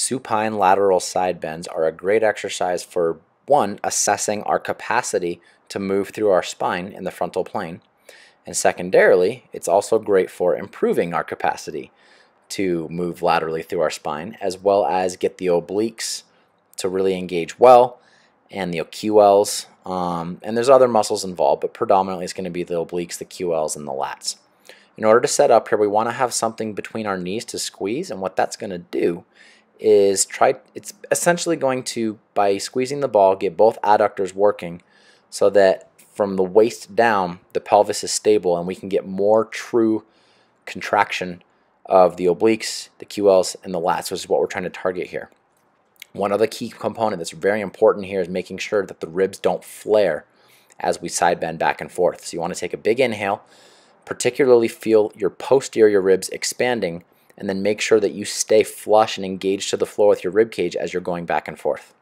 Supine lateral side bends are a great exercise for one, assessing our capacity to move through our spine in the frontal plane, and secondarily, it's also great for improving our capacity to move laterally through our spine, as well as get the obliques to really engage well, and the QLs, um, and there's other muscles involved, but predominantly it's going to be the obliques, the QLs, and the lats. In order to set up here, we want to have something between our knees to squeeze, and what that's going to do is try, it's essentially going to, by squeezing the ball, get both adductors working so that from the waist down, the pelvis is stable and we can get more true contraction of the obliques, the QLs, and the lats, which is what we're trying to target here. One other key component that's very important here is making sure that the ribs don't flare as we side bend back and forth. So you want to take a big inhale, particularly feel your posterior ribs expanding, and then make sure that you stay flush and engaged to the floor with your rib cage as you're going back and forth.